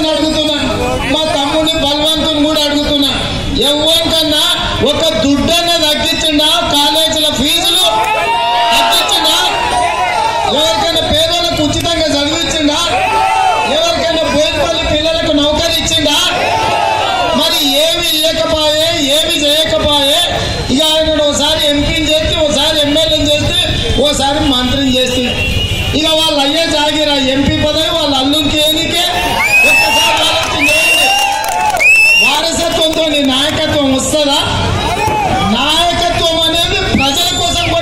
అందరిని అడుగుతున్నా మా తమ్ముడిని బలవంతుని కూడా అడుగుతున్నా. ఎవరికన్నా ఒక దుడ్డన్న తగ్గించిండా కాలేజీల ఫీజులు తగ్గించిండా? ఎవరికైనా పేదలకు ఉచితంగా చదివించిండా? ఎవరికైనా బోయిపల్లి పిల్లలకు నౌకరీ ఇచ్చిండా? మరి ఏమి ఇవ్వకపోయే ఏమి చేయకపోయే ఇక ఆయన ఒకసారి ఎంపీని చేస్తే ఒకసారి ఎమ్మెల్యేని చేస్తే ఓసారి మంత్రిని చేస్తే. ఇక వాళ్ళు అయ్యే జాగిరా ఎంపీ పదవి వాళ్ళ 5%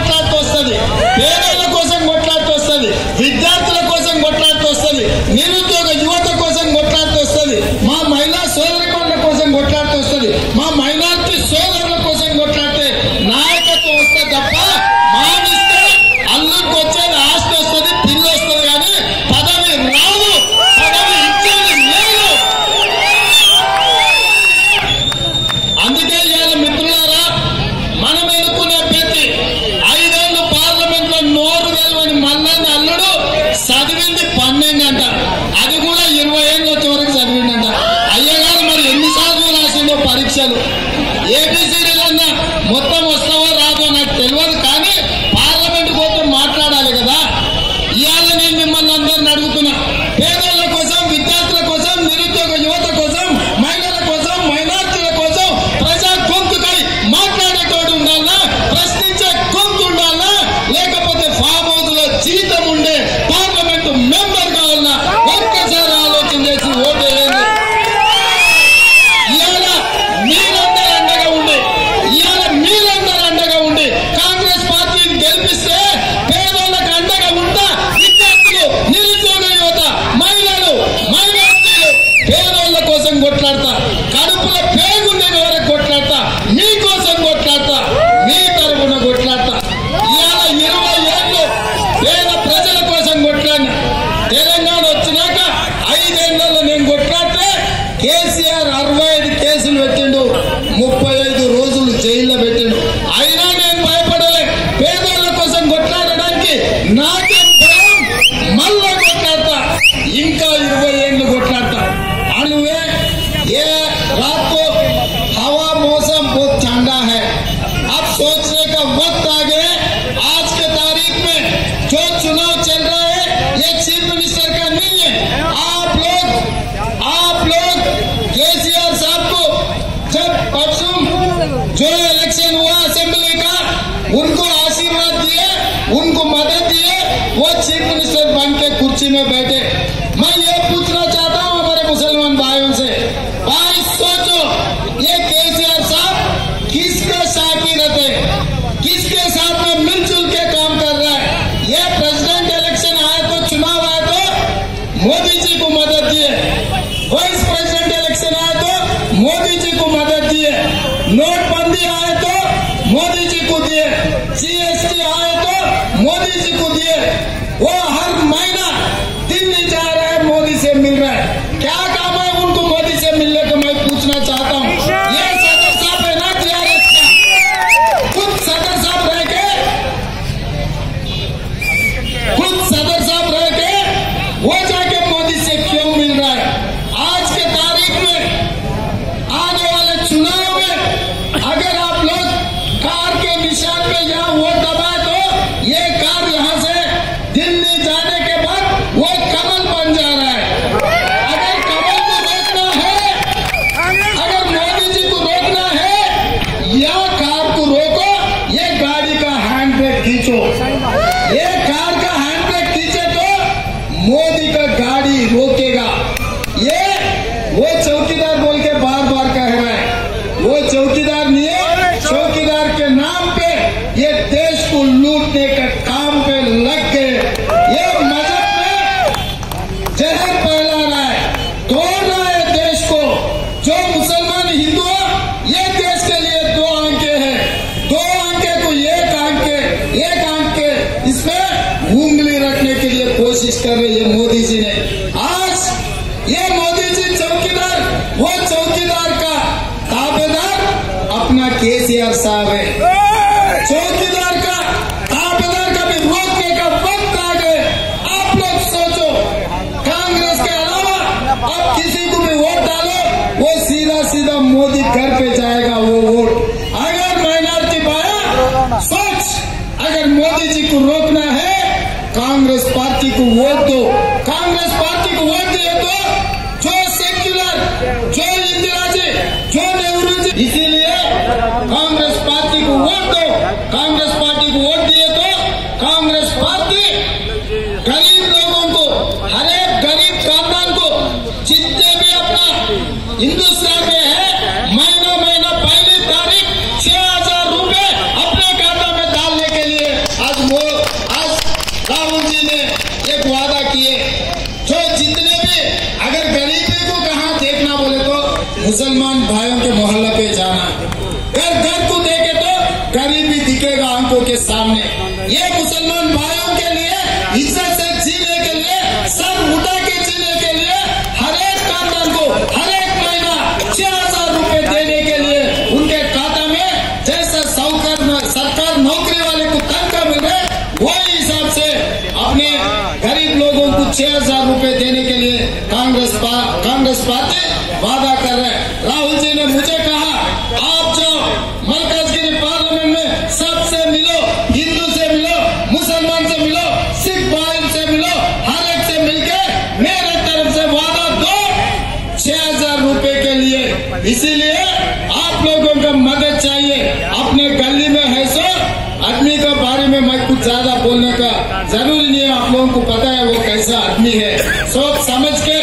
बन के कुर्सी में बैठे। मैं ये पूछना चाहता हूँ हमारे मुसलमान भाइयों से, भाई सोचो, ये केसीआर साहब किसके शाकिर थे किसके साथ में मिलजुल के काम कर रहा है? ये प्रेसिडेंट इलेक्शन आए तो चुनाव आए तो मोदी जी को मदद दिए। वाइस प्रेसिडेंट इलेक्शन आए तो मोदी जी को मदद दिए। नोटबंदी आए तो मोदी जी को दिए। जीएसटी आए तो मोदी जी को दिए। वो वो जाके मोदी से क्यों मिल रहा है? आज के तारीख में, आने वाले चुनाव में, अगर आप लोग कार के निशान पे यहाँ वोट दबाए तो ये कार यहाँ से दिल्ली जाने के बाद वो कमल बन जा रहा है। अगर कमल को रोकना है, अगर मोदी जी को रोकना है, या कार को रोको, ये गाड़ी का हैंड ब्रेक खींचो। ये कार का मोदी का गाड़ी रोकेगा। ये, वो चौकीदार बोल के बार बार कह रहा है। वो चौकीदार नहीं है, चौकीदार के नाम पे ये देश को लूटने का काम पे कर रहे ये मोदी जी ने। आज ये मोदी जी चौकीदार वो चौकीदार का ताबेदार अपना केसीआर साहब है। चौकीदार का ताबेदार का भी रोकने का वक्त आ गए आप लोग सोचो कांग्रेस के अलावा आप किसी को भी वोट डालो वो सीधा सीधा मोदी घर पे जाएगा वो, वो इसीलिए कांग्रेस पार्टी को वोट मुसलमान भाइयों के मोहल्ला पे जाना। घर घर को देखे तो गरीबी दिखेगा आँखों के सामने। ये मुसलमान भाइयों के लिए इज़्ज़त से जीने के लिए सर उठा के जीने के लिए हर एक खानदान को हर एक महीना छह हज़ार रूपए देने के लिए उनके खाता में जैसे साहूकार सरकार नौकरी वाले को तनख्वाह मिल रहे वही हिसाब से अपने गरीब लोगों को छह हज़ार रूपए देने के लिए कांग्रेस पा, कांग्रेस पार्टी वादा कर रहे हैं। राहुल जी ने मुझे कहा, आप जो मरकजगिरी पार्लियामेंट में सबसे मिलो, हिंदू से मिलो, मुसलमान से मिलो, सिख भाई से मिलो, हर एक से मिलकर मेरे तरफ़ से वादा दो। छह हज़ार रूपए के लिए। इसीलिए आप लोगों का मदद चाहिए। अपने गली में है सो, आदमी के बारे में मैं कुछ ज़्यादा बोलने का। ज़रूरी नहीं है, आप लोगों को पता है वो कैसा आदमी है। सोच समझ के